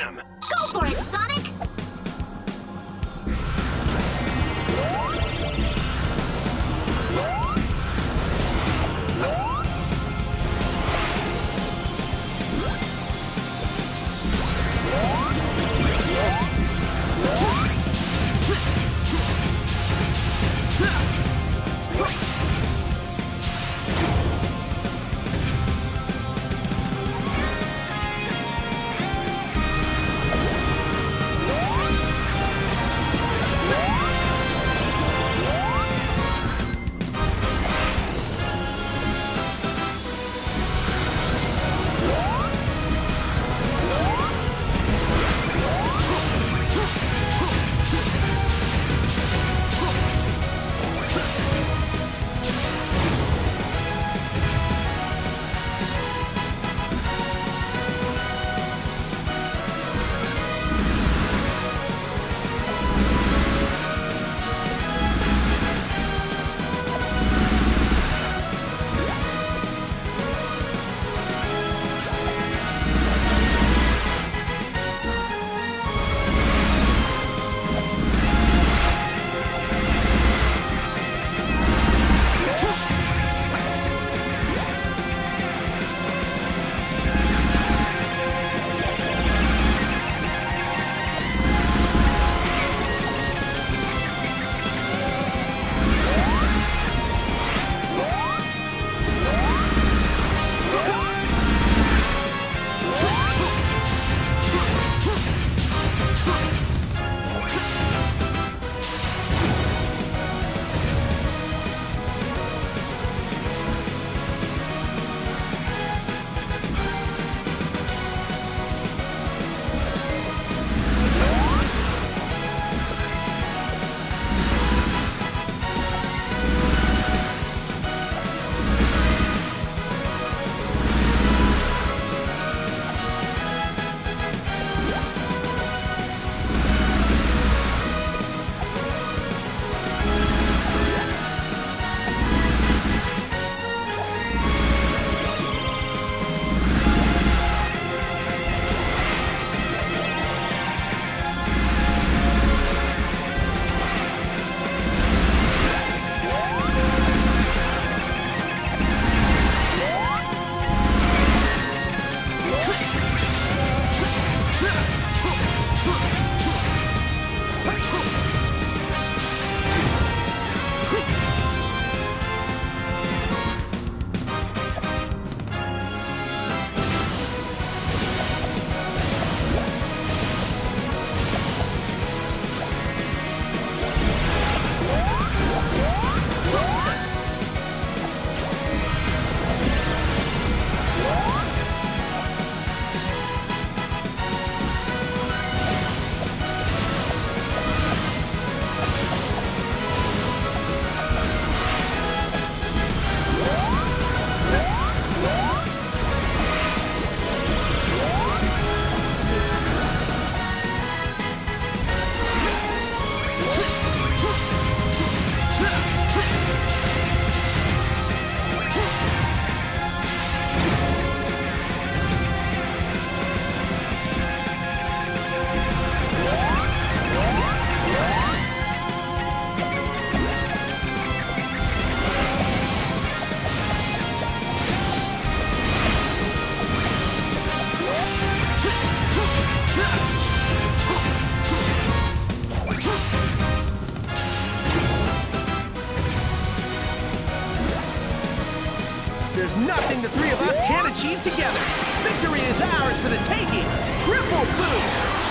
Go for it, Sonic! Nothing the three of us can't achieve together. Victory is ours for the taking. Triple boost!